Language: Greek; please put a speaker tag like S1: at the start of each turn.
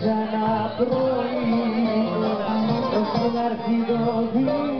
S1: ξαναπρωεί, ώστε να έρθει το δίκαιο.